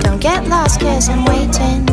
Don't get lost cause I'm waiting.